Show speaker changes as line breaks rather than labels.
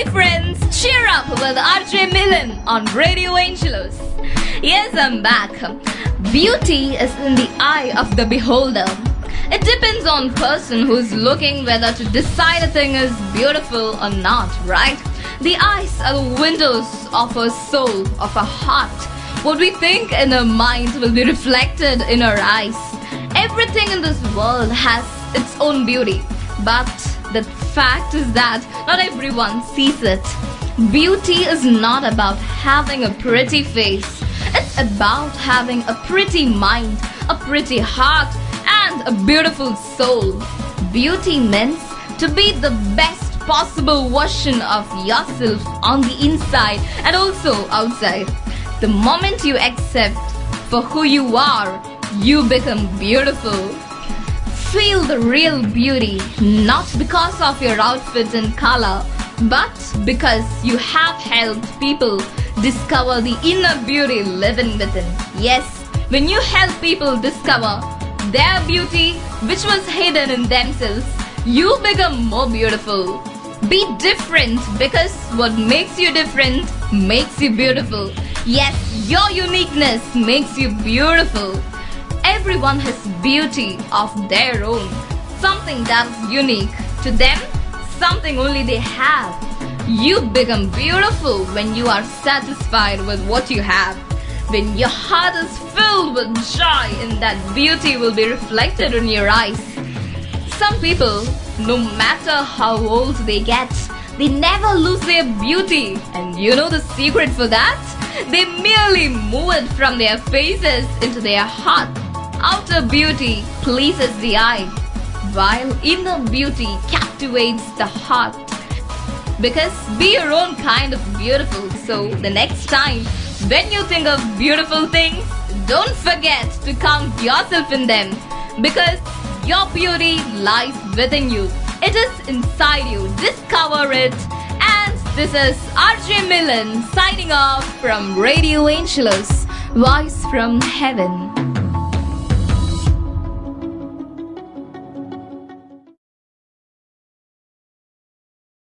Hey friends, cheer up with RJ Milen on Radio Angelos. Yes, I'm back. Beauty is in the eye of the beholder. It depends on person who's looking whether to decide a thing is beautiful or not, right? The eyes are the windows of our soul, of our heart. What we think in our mind will be reflected in our eyes. Everything in this world has its own beauty, but the fact is that not everyone sees it. Beauty is not about having a pretty face. It's about having a pretty mind, a pretty heart, and a beautiful soul. Beauty means to be the best possible version of yourself on the inside and also outside. The moment you accept for who you are, you become beautiful. Feel the real beauty not because of your outfit and color, but because you have helped people discover the inner beauty living within. Yes, when you help people discover their beauty which was hidden in themselves, you become more beautiful. Be different because what makes you different makes you beautiful. Yes, your uniqueness makes you beautiful. Everyone has beauty of their own, something that's unique to them, something only they have. You become beautiful when you are satisfied with what you have. When your heart is filled with joy, and that beauty will be reflected in your eyes. Some people, no matter how old they get, they never lose their beauty. And you know the secret for that? They merely move it from their faces into their heart. Outer beauty pleases the eye, while inner beauty captivates the heart. Because be your own kind of beautiful. So the next time when you think of beautiful things, don't forget to count yourself in them. Because your beauty lies within you. It is inside you. Discover it. And this is RJ Milen signing off from Radio Angelos, Voice from Heaven.